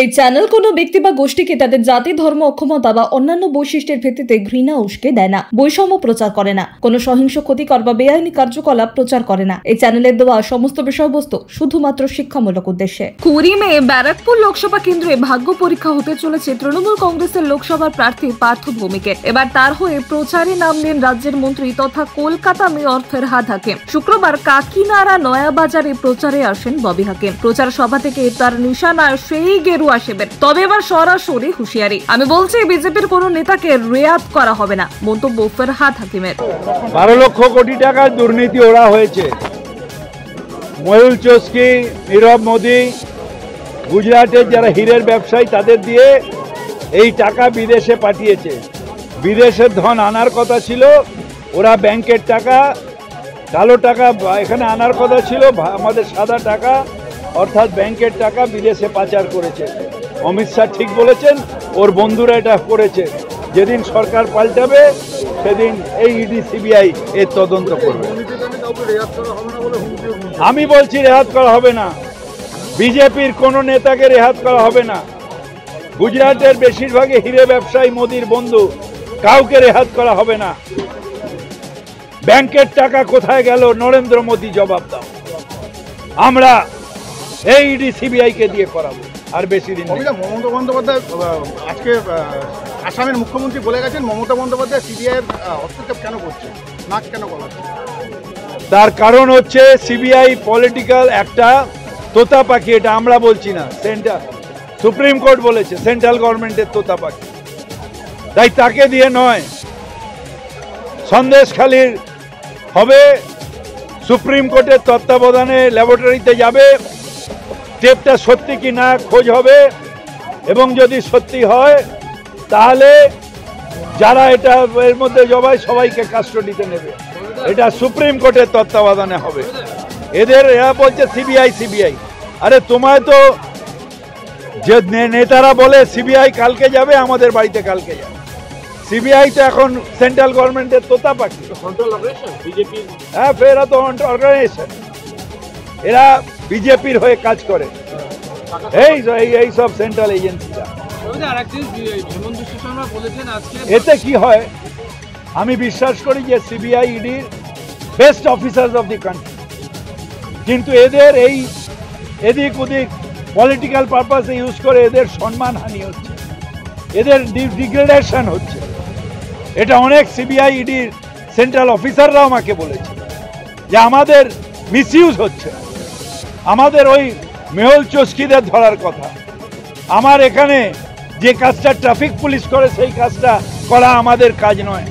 এই চ্যানেল কোনো ব্যক্তি বা গোষ্ঠীকে তাদের জাতি, ধর্ম, অক্ষমতা বা অন্যান্য বৈশিষ্ট্যের ভিত্তিতে ঘৃণা, উস্কে দেয় না, বৈষম্য প্রচার করে না, কোনো সহিংস, ক্ষতিকর বা বেআইনি কার্যকলাপ প্রচার করে না। এই চ্যানেলের দেওয়া সমস্ত বিষয়বস্তু শুধুমাত্র শিক্ষামূলক উদ্দেশ্যে। কুড়ি মে ব্যারাকপুর লোকসভা কেন্দ্রে ভাগ্য পরীক্ষা হতে চলেছে তৃণমূল কংগ্রেসের লোকসভার প্রার্থী পার্থ ভৌমিকের। এবার তার হয়ে প্রচারে নামলেন রাজ্যের মন্ত্রী তথা কলকাতা মেয়র ফেরহাদ হাকিম। শুক্রবার কাকিনাড়া নয়াবাজারে প্রচারে আসেন ববি হাকিম। প্রচার সভা থেকে তার নিশানা সেই গেরুয়া শিবির তবে এবার সরাসরি হুঁশিয়ারি। আমি বলছি, বিজেপির কোনো নেতাকে রেয়াত করা হবে না। মন্তব্য ফেরহাদ হাকিমের। বারো লক্ষ কোটি টাকার দুর্নীতি ওরা হয়েছে। ময়ূল চস্কি নীরব মোদি, গুজরাটের যারা হীরের ব্যবসায়ী, তাদের দিয়ে এই টাকা বিদেশে পাঠিয়েছে। বিদেশের ধন আনার কথা ছিল, ওরা ব্যাংকের টাকা, কালো টাকা, এখানে আনার কথা ছিল আমাদের সাদা টাকা অর্থাৎ ব্যাংকের টাকা বিদেশে পাচার করেছে। অমিত শাহ ঠিক বলেছেন, ওর বন্ধুরা এটা করেছে। যেদিন সরকার পাল্টাবে, সেদিন এই ইডি, সিবিআই এর তদন্ত করবে। আমি বলছি রেহাত করা হবে না। বিজেপির কোনো নেতাকে রেহাত করা হবে না। গুজরাটের বেশিরভাগই হিরে ব্যবসায়ী মোদির বন্ধু, কাউকে রেহাত করা হবে না। ব্যাংকের টাকা কোথায় গেল? নরেন্দ্র মোদী জবাব দাও। আমরা এই ইডি সিবিআই কে দিয়ে করাবো আর বেশি দিন মমতা বন্দ্যোপাধ্যায় আজকে আসামের মুখ্যমন্ত্রী বলে গেছেন মমতা বন্দ্যোপাধ্যায় সিবিআই এর হস্তক্ষেপ কেন করছে নাক কেন গলাচ্ছে? তার কারণ হচ্ছে সিবিআই পলিটিক্যাল একটা তোতা পাখি এটা আমরা বলছি না সেন্টার সুপ্রিম কোর্ট বলেছে সেন্ট্রাল গভর্নমেন্টের তোতা পাখি। তাই তাকে দিয়ে নয় সন্দেশখালীর হবে সুপ্রিম কোর্টের তত্ত্বাবধানে ল্যাবরেটরিতে যাবে টেপটা সত্যি কি না খোঁজ হবে। এবং যদি সত্যি হয় তাহলে যারা এটা এর মধ্যে জবাই সবাইকে কাস্টডিতে নেবে। এটা সুপ্রিম কোর্টের তত্ত্বাবধানে হবে। এদের এরা বলছে সিবিআই সিবিআই। আরে তোমায় তো যে নেতারা বলে সিবিআই কালকে যাবে আমাদের বাড়িতে কালকে যাবে। সিবিআই তো এখন সেন্ট্রাল গভর্নমেন্টের তোতা পাখি হ্যাঁ ফের তো অর্গানাইজেশন এরা বিজেপির হয়ে কাজ করে। এই এই- এই সব সেন্ট্রাল এজেন্সিরা এতে কি হয় আমি বিশ্বাস করি যে সিবিআই ইডির best officers of the country কিন্তু এদের এই এদিক ওদিক পলিটিক্যাল পারপাসে ইউজ করে এদের সম্মানহানি হচ্ছে। এদের ডিগ্রেডেশন হচ্ছে। এটা অনেক সিবিআই ইডির সেন্ট্রাল অফিসাররাও আমাকে বলেছে। যে আমাদের মিসইউজ হচ্ছে আমাদের ওই মেহল চস্কিদের ধরার কথা। আমার এখানে যে কাজটা ট্রাফিক পুলিশ করে, সেই কাজটা করা আমাদের কাজ নয়।